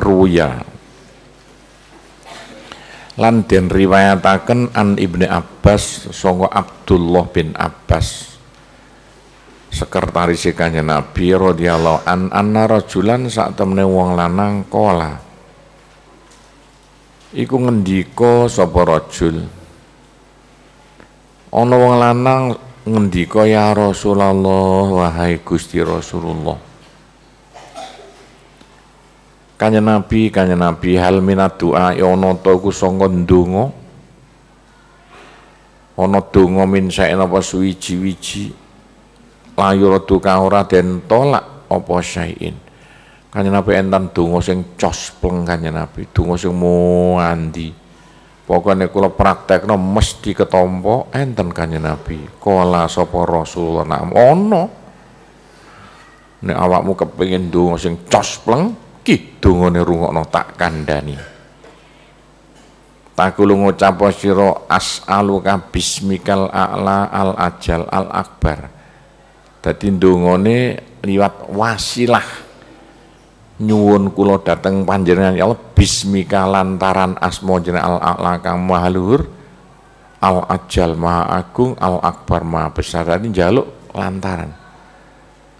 Ruya lan den riwayataken an Ibnu Abbas sanga Abdullah bin Abbas sekretaris kanjeng Nabi radhiyallahu an anna rajulan sak temene wong lanang kola. Iku ngendika sapa rajul? Ana wong lanang ngendika ya Rasulullah wahai Gusti Rasulullah Kanjeng Nabi, Kanjeng Nabi hal minat doa ana ta iku sanga ndonga. Ana min saen apa suwiji-wiji. Layu redu kang den tolak apa sain. Kanjeng Nabi enten donga sing cospleng Kanjeng Nabi, donga sing muandi. Pokoknya kula praktekno mesti ketompo enten Kanjeng Nabi. Kala sapa Rasulullah nak ono. Nek awakmu kepengin donga sing cospleng, iki dongane rungokno tak kandhani Takulu ngucap sira as'aluka bismikal a'la al ajal al akbar. Dadi ndongane liwat wasilah nyuwun kula dateng panjenengan ya Allah bismika lantaran asma jeneng al a'la kang maha luhur al ajal maha agung al akbar maha besar. Dadi njaluk lantaran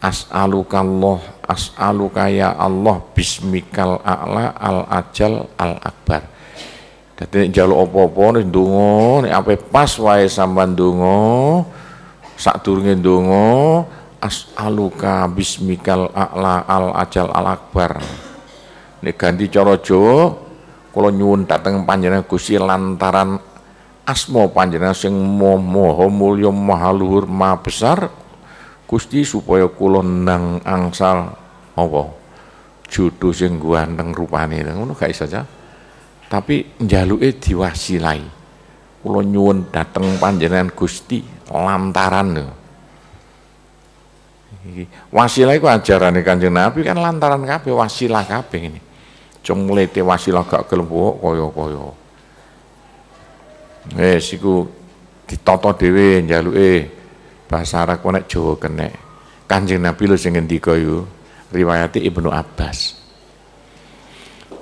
as'aluka Allah as'aluka ya Allah bismikal a'la al ajal al akbar. Dadi njaluk apa-apa nek ndonga nek ape pas wae sampean ndonga sadurunge ndonga as'aluka bismikal a'la al ajal al akbar. Nek ganti cara Jawa kula nyuwun dhateng panjenengan Gusti lantaran asma panjenengan sing maha mulya maha luhur maha besar Gusti supaya kula nang angsal apa? Jodoh sing ganteng rupane. Ngono gak iso aja tapi njaluke diwasilai. Kula nyuwun dateng panjenengan Gusti lantaran. Lho wasilah iku ajarane Kanjeng Nabi kan lantaran kabeh wasilah kabeh ini. Cung mlete wasilah gak gelem kaya-kaya. Wis iku ditata dhewe njaluke bahasa Arab nek Jawa kene Kanjeng Nabi lho sing ngendika yo riwayat Ibnu Abbas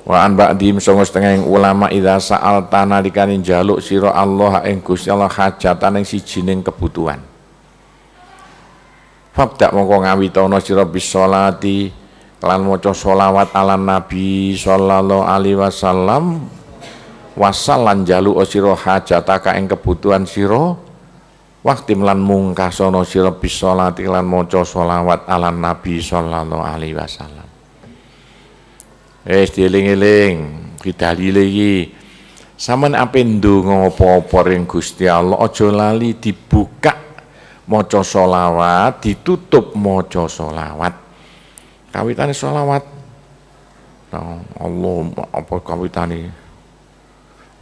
Wa an ba'dim songo setengah ulama idza sa'al tanah dikani jaluk sira Allah ing Gusti Allah hajatan ing sijining kebutuhan. Fabda mongko ngawitana sira bis sholati lan maca sholawat ala Nabi sallallahu alaihi wasallam wasallan jaluk sira hajataka ing kebutuhan sira Waktu lan mungkasono sira bisolati lan maca selawat ala Nabi sallallahu alaihi wasallam. Wis dieling-eling, kidalile iki. Sampeyan ape ndonga apa-apa ring Gusti Allah aja lali dibuka maca selawat, ditutup maca selawat. Kawitane selawat. Nah, Allah apa kawitane?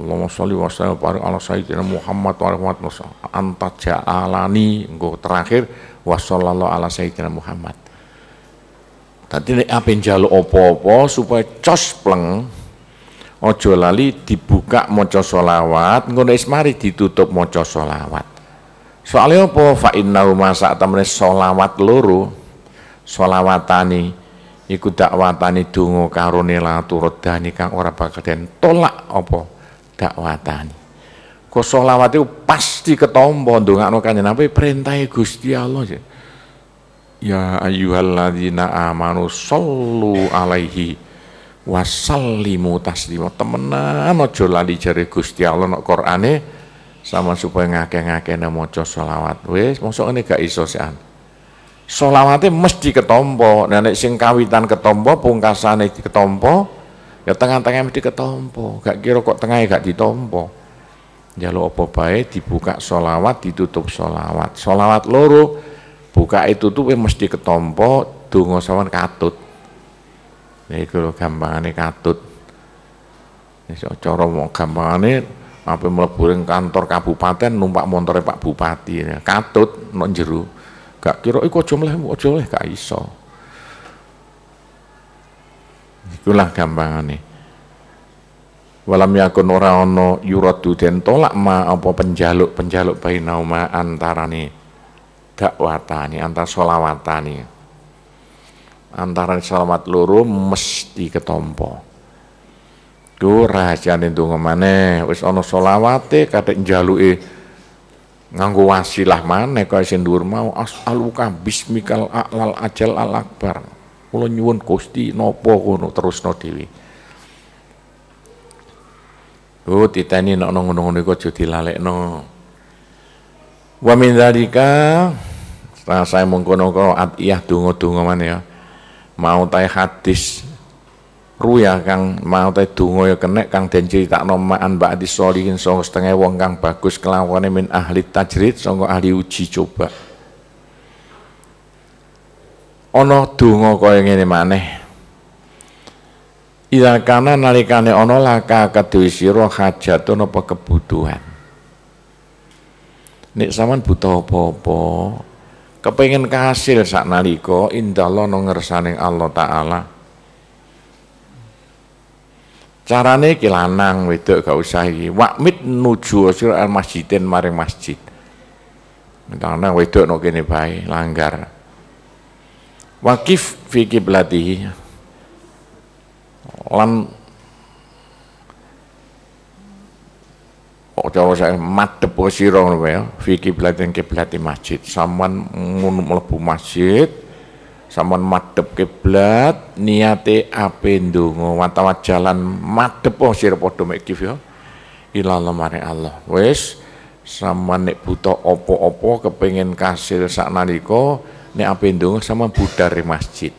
Allahumma sholli wa sallim barik ala sayyidina Muhammad wa rahmat anta ja'alani engko terakhir wa sallallahu ala sayyidina Muhammad. Tadi nek ape njaluk apa-apa supaya cos pleng aja lali dibuka maca selawat engko nek mari ditutup maca selawat. Soalnya apa fa innahu masa tamne selawat loro selawatani iku dakwatani donga karone la turodani kang ora bakal den tolak apa dakwatani. Kok selawat itu pasti ketompo ndongakno kanjeng Nabi perintah Gusti Allah. Ya ayyuhalladzina amanu sallu alaihi wasallimu taslima. Temenan aja lali jare Gusti Allah nek Qur'ane sama supaya ngake-ngakene maca selawat. Wis mosok ini gak iso sean. Selawate mesti ketompo. Nah nek sing kawitan ketompo, pungkasane ketompo, ya tengah-tengah mesti ketompo gak kira kok tengahnya gak ditompo jaluk apa baik dibuka solawat ditutup solawat solawat loro buka itu tuh mesti ketompo dungo sawan katut Iku lho gampangane katut. Wis cara mau gampangane apa mlebu kantor kabupaten numpak montore Pak Bupati katut nang jero. Gak kira iku aja mleh aja mleh gak iso. Ikulah gampangane. Walam yakun ora ana yuradu den tolak ma apa penjaluk-penjaluk bainauma antarane dakwatani antar solawatani antara selamat loro mesti ketompo. Ku rahasiane ndonga maneh wis ana selawate kathik njaluke nganggo wasilah maneh kaya sing mau as'aluka bismikal a'lal ajal al akbar kula nyuwun Gusti napa ngono terusno dhewe. Oh, titani nek ngono-ngono iku aja dilalekno. Wa min dzalika saya mengkono kok atiyah donga-donga maneh ya. Mau tay hadis ruya kang mau tay donga ya kenek kang den critakno ma'an ba'di sholihin sanga setengah wong kang bagus kelawane min ahli tajrid sanga ahli uji coba ana donga kaya ngene maneh. Ila kana nalikane ana laka kedue sira hajatun apa kebutuhan. Nek sampean butuh apa-apa kepengen kasil sak nalika indallah no ngersaning Allah taala. Carane iki lanang wedok gak usah iki. Wakmit nuju sira masjidin maring masjid. Lanang wedok no kene bae langgar wakif fi kiblatihi lan cara saya madhep sira ngono ya. Fi kiblatin kiblati masjid. Sampean mlebu masjid sampean madhep kiblat niate ape ndonga. Watawa jalan madhep sira padha mek ya. Ilallah mare Allah. Wis sampean nek buta apa-apa kepengin kasil saknalika nek ape ndonga sampean budar masjid.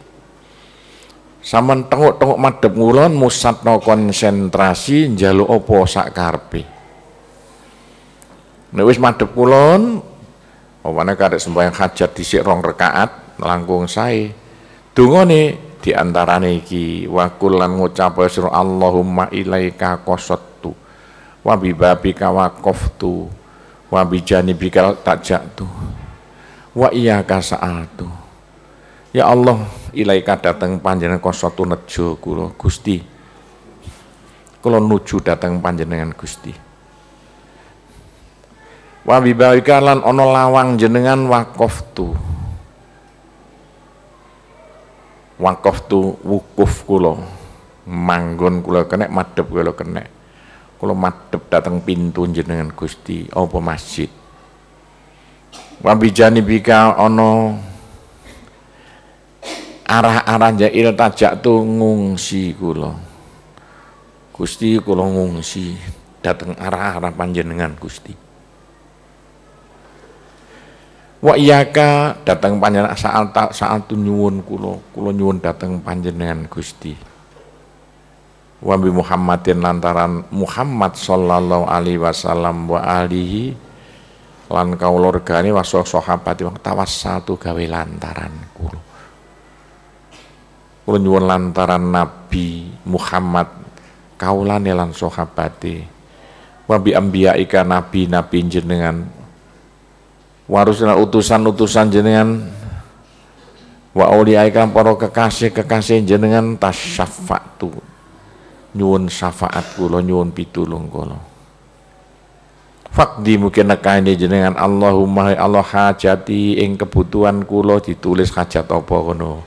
Sampean tengok-tengok madhep ngulon musatno konsentrasi njaluk apa sak karepe. Nek wis madhep kulon, umpamane karek sembahyang hajat dhisik rong rakaat langkung sae. Dungane di antarane iki wa kullan ngucap sira Allahumma ilaika qasattu wa bi babika waqaftu wa bi janibika wa iyyaka sa'altu. Ya Allah, ilaika dateng panjenengan qasattu nejo kula Gusti. Kula nuju dateng panjenengan Gusti. Wa bibawika lan ana lawang jenengan waqaftu waqaftu wukuf kula. Manggon kula kenek madhep kula kenek. Kula madhep dateng pintu jenengan Gusti. Apa masjid wa bijani bika ana arah-arah jail tajak tu ngungsi kula Gusti kula ngungsi dateng arah-arah panjenengan Gusti. Wa iyaka datang panjenengan saat saat nyuwun kula kula nyuwun datang panjenengan Gusti. Wa bi Muhammadin lantaran Muhammad sallallahu alaihi wasallam wa alihi lan kaula regane wa sahabati tawassatu gawe lantaran kula kula nyuwun lantaran Nabi Muhammad kaulane lan sahabate. Wa bi ambiyaika nabi-nabi jenengan. Warusna utusan-utusan jenengan. Wa auliaikan para kekasih-kekasih jenengan tasyafatu. Nyuwun syafaat kula nyuwun pitulung kula Fakdi mungkin nekani jenengan. Allahumma Allah hajati ing kebutuhan kula ditulis hajat apa kono.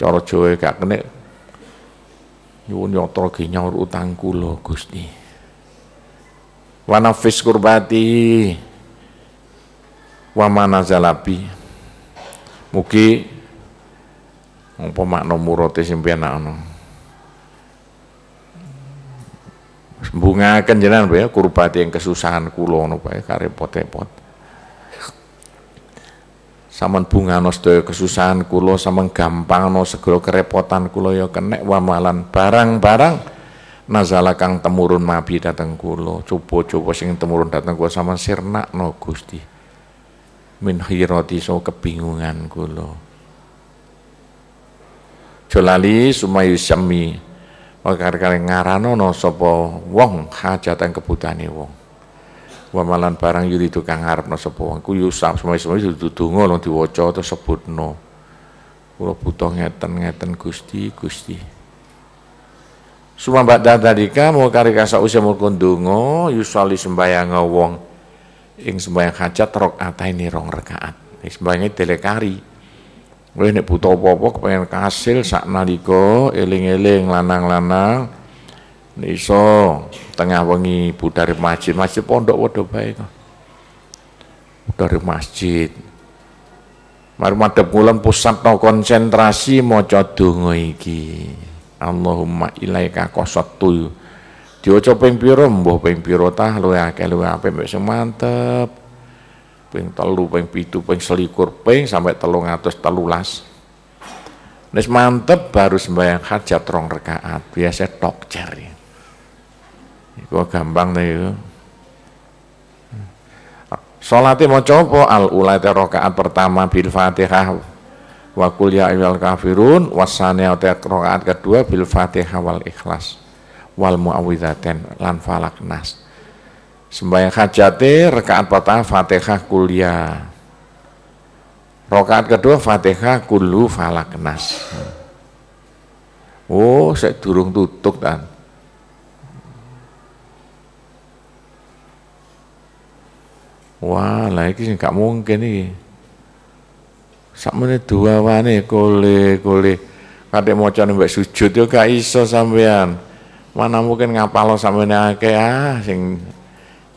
Cara Jawa gak kene nyuwun yatra nyaur utang kula Gusti. Wa nafis kurbati wa manazalabi mugi apa makna murate sing ana bungaken jenengan ya kurbati yang kesusahan kula ngono bae karepot-repot. Saman bungano sedaya kesusahan kula gampang gampangno segala kerepotan kula ya kenek wamalan barang-barang. Nazala kang temurun mabi dateng kula coba-coba sing temurun dateng kula sampean sirnakno Gusti. Min hirati so kebingungan kula. Jolali sumayusami kare-kare ngaranono sapa wong hajatan kebutuhane wong. Wa malan barang yuri tukang ngarepno sapa wong. Ku yusap semai-semai dudu donga lo diwaca terus sebutno. Kula butuh ngeten-ngeten Gusti Gusti. Suma badha dalika mau kari kasa usia mau kondungo yusali sembayang wong. Ing sembayang hajat rok ini rong rekaat sembayangnya telekari Kowe nek butuh apa-apa kepengen kasil sak nalika eling-eling lanang-lanang iso tengah wengi budare masjid, masjid pondok padha bae kok. Budare masjid. Mari madhep kulon pusat no konsentrasi maca donga iki. Allahumma ilaika qasattu. Diwaca ping pira mbah ping pira tah luwe akeh luwe apik mek sing mantep ping telu ping pitu ping selikur ping sampai telung atus telulas. Nis mantep baru sembahyang hajat rong rekaat biasa tok cari Iku gampang nih itu. Mau coba al ulai rakaat pertama bil Fatihah wa qul ya ayyuhal kafirun wasane rakaat kedua bil Fatihah wal ikhlas wal muawwidzatain lan falak nas sembahyang hajate rakaat pertama Fatihah kuliah. Rakaat kedua Fatihah kulu falak nas oh saya durung tutup dan wah lagi sih gak mungkin nih menit dua wane kole kole. Kadek mau coba mbak sujud yo iso sampean mana mungkin ngapalo sampean akeh ah sing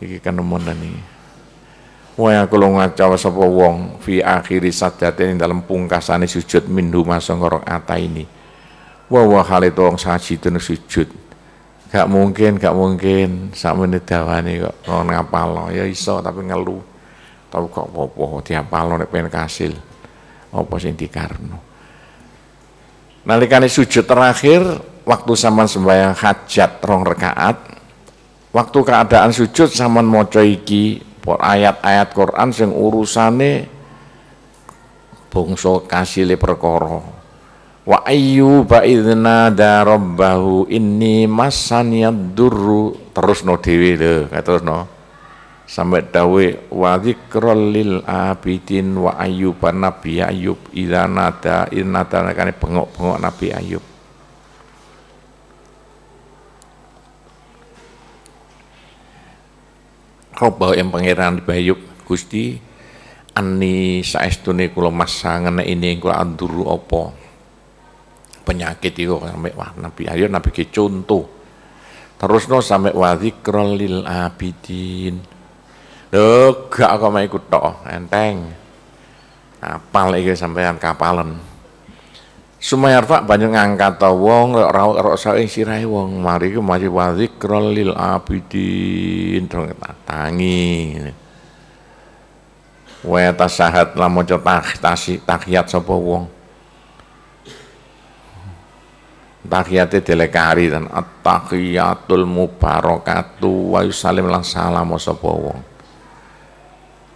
iki kanemonan iki Waya kula ngaca sapa wong fi akhiri sajdatin dalam pungkasane sujud minhu masangka ata ini. Wa wa hale wong sajidun sujud. Gak mungkin, gak mungkin sakmene dawane kok ngono ngapalo. Ya iso tapi ngeluh. Tapi kok apa-apa diapalo nek pengen kasil. Apa sing dikarno. Nalikane sujud terakhir waktu sampean sembahyang hajat rong rakaat waktu keadaan sujud sama maca iki ayat-ayat Quran sing urusane bangsa kasile perkara. Wa ayyuba idzna darabbahu inni massaniyad durru. Terusno dhewe lho terusno sampai dawe wa dzikrul lil abidin wa ayyuba nabi idza nada innata kane bengok-bengok nabi ayub Roba yang pangeran Bayub Gusti ani saestune kula masa ngene ini kula anduru apa? Penyakit itu sampai wah Nabi ayo Nabi ke contoh terus no sampai wa lil abidin. Lho gak kok ikut tok enteng. Apal iki sampean kapalan Sumayarfa banyak ngangkat wong ora ora sae sirahe wong mari ku mari wa dzikrul lil abidin dong tangi wa tasahat la maca tahiyat sapa wong. Tahiyate delekari dan at-tahiyatul mubarakatu wa yusallim lan salam sapa wong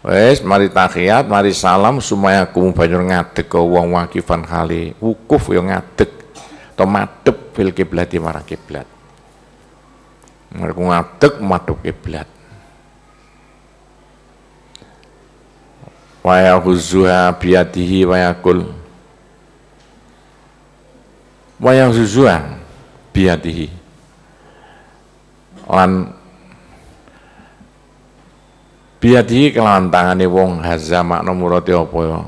Wes mari tahiyat, mari salam sumaya kumu banjur ngadeg ke wong wakifan kali. Wukuf yo ngadeg atau madhep fil kiblat marang kiblat. Mari ku ngadeg madhep kiblat. Wa yahuzuha biyadihi wa yakul. Wa yahuzuha biyadihi. Lan biadi kelawan tangane wong haza makna murate apa ya?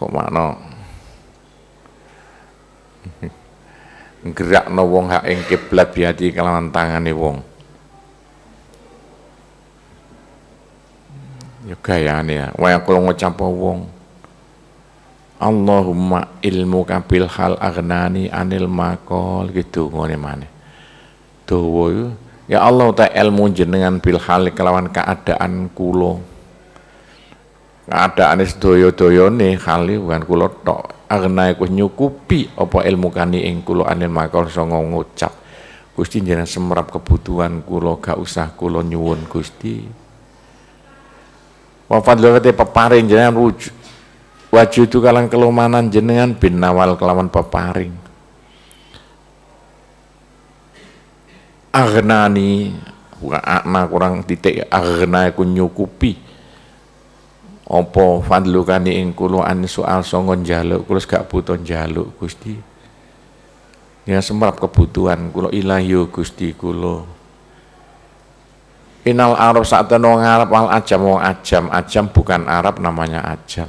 Kok makna? Gerakno wong hak ing kiblat biadi kelawan tangane wong. Ya gayane ya. Waya kula ngucap wong. Allahumma ilmu kabil hal agnani anil makol gitu ngene maneh. Dawa Ya Allah ta ilmu jenengan bil hal kelawan keadaan kulo. Keadaan sedaya nih hali bukan kulo tok. Agna iku nyukupi apa ilmu kani ing kulo anil makol songo ngucap. Gusti jenengan semerap kebutuhan kulo gak usah kulo nyuwun Gusti. Wa fadlate peparing jenengan wujud wajudu kalang kelumanan jenengan bin nawal kelawan peparing aghnani bukan akna kurang titik aghna ku nyukupi apa fadlu kani ing kula an soal songon jaluk kula gak butuh jaluk Gusti ya semerap kebutuhan kula ilahi Gusti kula Inal Arab saat wong Arab al ajam wong ajam ajam bukan Arab namanya ajam.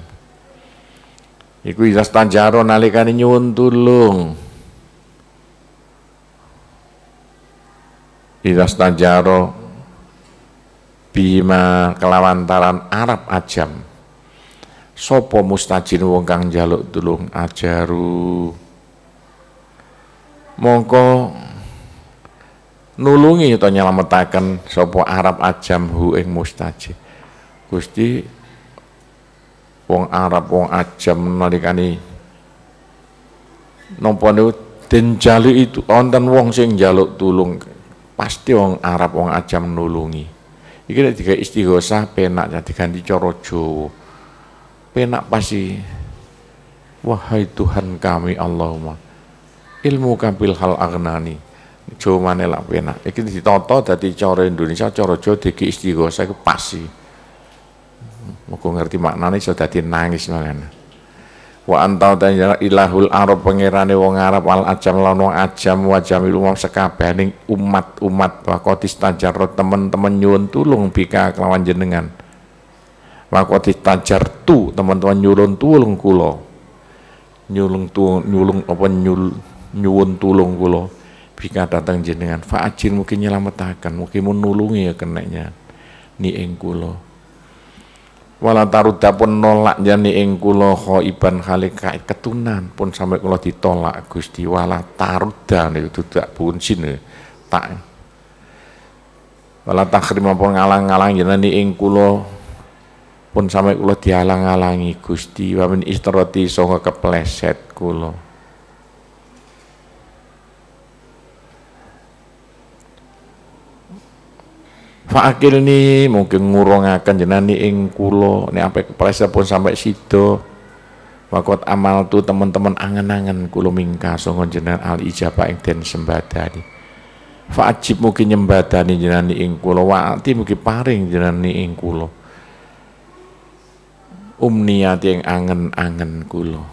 Iku izas tanjaro nalikane nyuwun tulung. Izas tanjaro bima kelawantaran Arab ajam. Sopo mustajin wong kang jaluk tulung ajaru. Mongko nulungi atau nyelametaken sapa Arab ajam hu ing mustajib Gusti wong Arab wong ajam nalikane napa niku den jali itu wonten wong sing njaluk tulung pasti wong Arab wong ajam nulungi iki nek digawe istighosah penak ya diganti cara Jawa penak pasti wahai Tuhan kami Allahumma ilmu kabil hal agnani Jawa mana lah penak. Iki ditoto dadi cara Indonesia, cara Jawa diki istighosah iku pas sih. Muga ngerti maknane iso dadi nangis malah. Wa anta tanjara ilahul Arab pangerane wong Arab al ajam lan wong ajam wa jamil umam umat-umat wa qatis tajarrut teman-teman nyuwun tulung bika kelawan jenengan. Wa qatis tajartu teman-teman nyuwun tulung kula. Nyulung tulung nyulung apa nyul nyuwun tulung kula bika datang jenengan faajin mungkin nyelametakan mungkin menulungi ya keneknya ni ing kula wala taruda pun nolak jani ing kula khaiban khalika ketunan. Pun sampai kula ditolak Gusti wala taruda niku pun sini tak. Wala takhrim pun ngalang-ngalang jenani ing kula pun sampai kula dihalang-halangi Gusti. Wa min istirati songo kepleset kula Fakil ni mungkin ngurungaken jenani ing kulo ini apa kepresa pun sampai situ wakot amal tu teman-teman angen-angen kulo mingka songon jenan al ijabah ing den sembadani. Fajib mungkin nyembadani jenani ing kulo wati mungkin paring jenani ing kulo umniat yang angen-angen kulo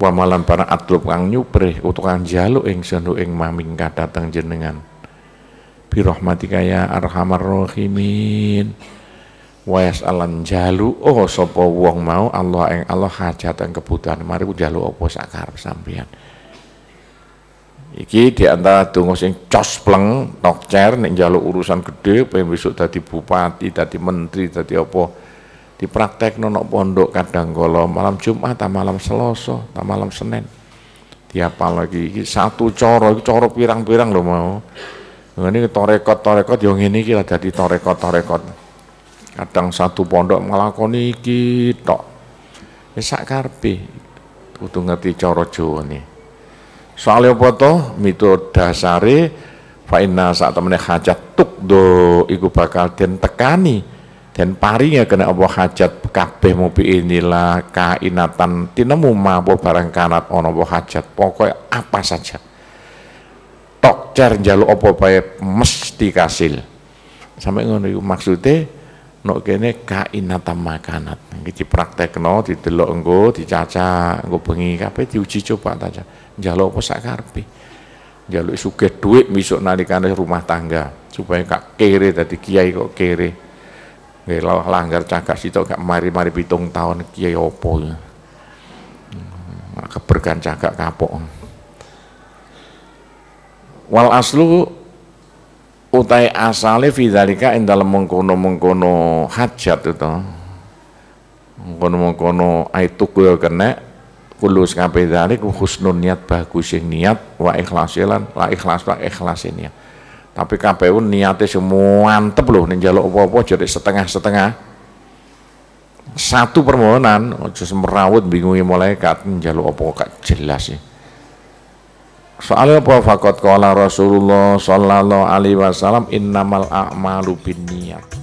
Wamalan para atlub kang nyuprih utukan jaluk ing senu ing mamingka datang jenengan birahmatika ya arhamar rahimin. Wa yas'alan jalu. Oh sapa wong mau Allah ing Allah hajat ing kebutuhan. Mari jalu apa sak karep iki di antara donga sing cos pleng tokcer nek njaluk urusan gede pengen besok dadi bupati dadi menteri dadi apa. Dipraktekno nok pondok kadang kala malam Jumat ta malam Selasa ta malam Senin. Tiap lagi. Satu coro coro pirang-pirang lho mau ini torekot-torekot yang ini kira jadi torekot-torekot. Kadang satu pondok ngelakoni iki tok. Wis sak karepe kudu ngerti cara Jawa ni. Soale apa to? Miturut dasare fa sak temene hajat tukdo iku bakal den tekani dan paringnya kena apa hajat kabeh mobi inilah kainatan tinemu mabu barang kanat ono apa hajat pokoknya apa saja tok cer jaluk apa bae mesti kasil sampai ngono iku maksude nok kene kainatan makanat. Iki dipraktekno didelok engko dicaca engko bengi kabeh diuji coba ta njaluk apa sak karepe? Njaluk sugih dhuwit misuk nalikane rumah tangga supaya kak kere dadi kiai kok kere. Nggih langgar cakak sitok gak mari-mari pitung tahun kiai opo ya? Hmm, keberkan cagak kapok wal aslu utai asale fidzalika ing dalem mengkono-mengkono hajat itu. Mengkono-mengkono aitu kuyo kena kulus kabeh dzalik husnun niat bagus yang niat wa ikhlasilan la ikhlas wa ikhlasin niat. Tapi kabeh niate semua mantep loh ning njaluk apa-apa jadi setengah-setengah. Satu permohonan aja semerawut bingungi malaikat njaluk apa gak jelas sih Soalnya apa fakot kala Rasulullah sallallahu alaihi wasallam innamal a'malu binniyat.